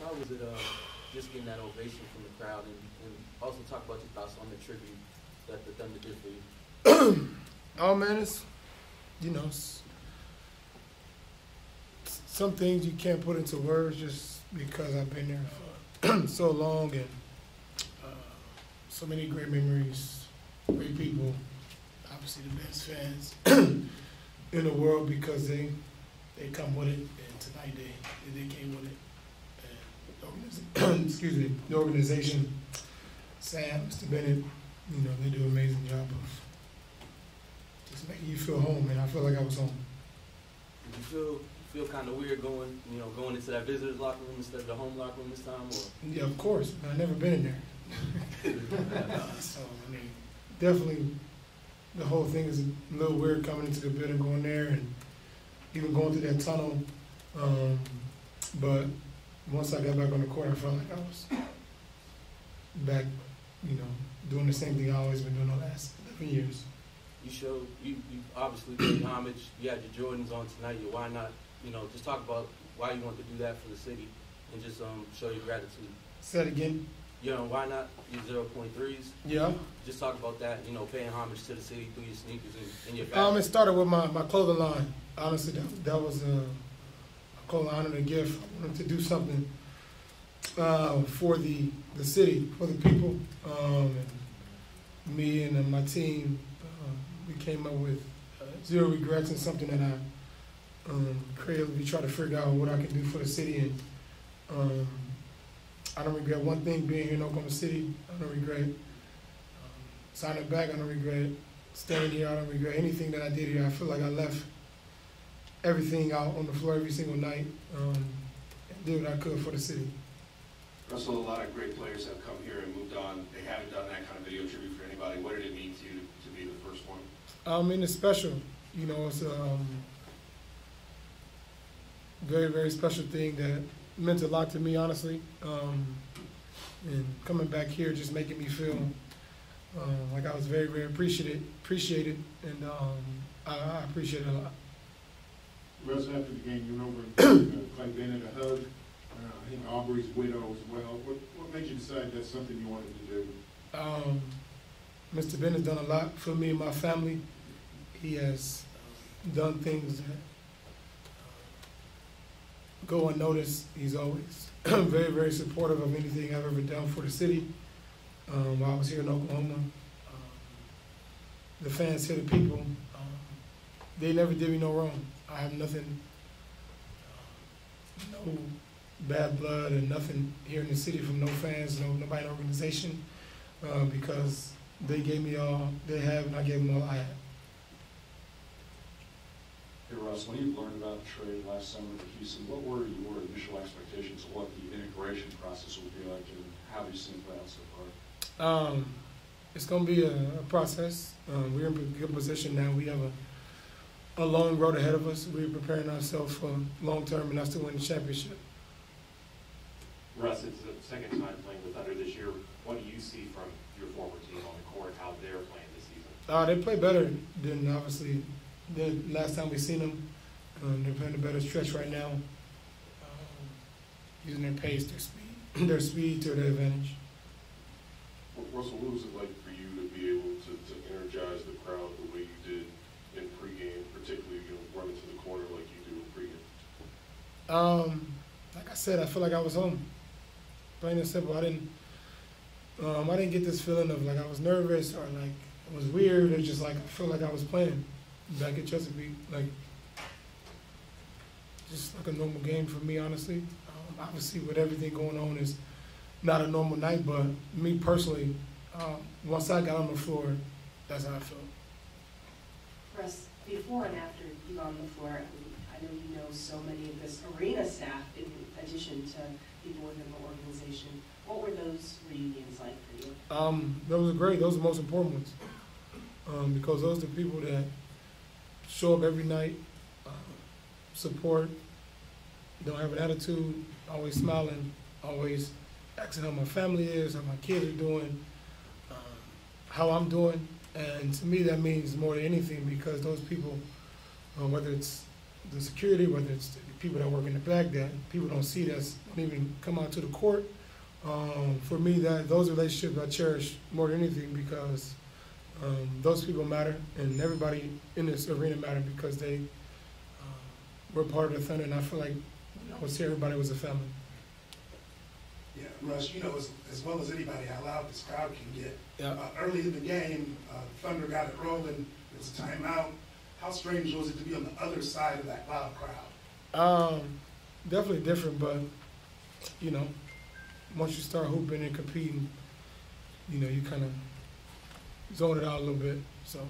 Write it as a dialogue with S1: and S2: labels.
S1: How was it uh, just getting that ovation from the crowd, and, and also talk about your thoughts on the tribute that the Thunder did for you?
S2: Oh man, it's you know s- some things you can't put into words just because I've been there for so long and uh, so many great memories, great people, obviously the best fans in the world because they they come with it and tonight they they came with it. And the organiz- excuse me, the organization, Sam, Mr. Bennett, you know they do an amazing job of just making you feel home, and I feel like I was home.
S1: Did you feel feel kind of weird going, you know, going into that visitors locker room instead of the home locker room this time, or?
S2: Yeah, of course. I've never been in there. so, I mean, definitely the whole thing is a little weird coming into the building, going there, and even going through that tunnel. Um, but once I got back on the court, I felt like I was back, you know, doing the same thing I always been doing the last 11 years.
S1: You showed you, you obviously paid homage. You had your Jordans on tonight. Your why not? You know, just talk about why you want to do that for the city, and just um show your gratitude.
S2: Say it again.
S1: You know, why not your zero point threes?
S2: Yeah.
S1: Just talk about that. You know, paying homage to the city through your sneakers and, and your
S2: Um, it started with my, my clothing line. Honestly, that, that was a, a clothing line and a gift. I wanted to do something uh, for the the city, for the people. Um, and me and uh, my team, uh, we came up with uh, zero regrets and something that I um, creatively try to figure out what I can do for the city. And um, I don't regret one thing being here in Oklahoma City. I don't regret um, signing back. I don't regret staying here. I don't regret anything that I did here. I feel like I left everything out on the floor every single night um, and did what I could for the city.
S3: Russell, a lot of great players have come here and moved on. They haven't done that kind of video tribute for anybody. What did it mean to you to be the first one?
S2: I mean, it's special. You know, it's a um, very, very special thing that meant a lot to me, honestly. Um, and coming back here just making me feel um, like I was very, very appreciated, appreciated, and um, I, I appreciate it a lot.
S4: Russ, after the game, you over and Clay Bennett a hug. Uh, I think Aubrey's widow as well. What, what made you decide that's something you wanted to do?
S2: Um, Mr. Bennett's done a lot for me and my family. He has done things that uh, go unnoticed. He's always very, very supportive of anything I've ever done for the city. Um, while I was here in Oklahoma, um, the fans here, the people, they never did me no wrong. I have nothing, no bad blood and nothing here in the city from no fans, no nobody in the organization uh, because they gave me all they have and I gave them all I had.
S5: Hey Russ, when you learned about the trade last summer to Houston, what were your initial expectations of what the integration process would be like and how have you seen out so far?
S2: Um, it's going to be a, a process. Um, we're in a good position now. We have a, a long road ahead of us. We're preparing ourselves for long term and that's to win the championship.
S6: Russ, it's the second time playing with Thunder this year. What do you see from your former team on the court, how they're playing this season?
S2: Uh, they play better than obviously the last time we've seen them. Um, they're playing a better stretch right now, um, using their pace, their speed, their speed to their advantage.
S7: Russell, what was it like for you to be able to, to energize the crowd the way you did in pregame, particularly, you know, running to the corner like you do in pregame?
S2: Um, like I said, I feel like I was home. Plain and simple. I didn't. Um, I didn't get this feeling of like I was nervous or like it was weird. It's just like I felt like I was playing back at Chesapeake, like just like a normal game for me, honestly. Um, obviously, with everything going on, is not a normal night. But me personally, um, once I got on the floor, that's how I felt.
S8: Russ, before and after you on the floor, I know you know so many of this arena staff in addition to people within the organization. What were those reunions like for you?
S2: Um, those are great. Those are the most important ones. Um, because those are the people that show up every night, uh, support, don't have an attitude, always smiling, always asking how my family is, how my kids are doing, um, how I'm doing. And to me, that means more than anything because those people, uh, whether it's the security, whether it's the people that work in the back, that people don't see that's, don't even come out to the court. Um, for me, that, those relationships I cherish more than anything because, um, those people matter and everybody in this arena matter because they, uh, were part of the Thunder and I feel like I was here, everybody was a family.
S9: Yeah, Russ, you know as, as well as anybody how loud this crowd can get.
S2: Yeah.
S9: Uh, early in the game, uh, Thunder got it rolling, it was a timeout. How strange was it to be on the other side of that loud crowd?
S2: Um, definitely different, but you know, once you start hooping and competing, you know, you kind of zone it out a little bit. So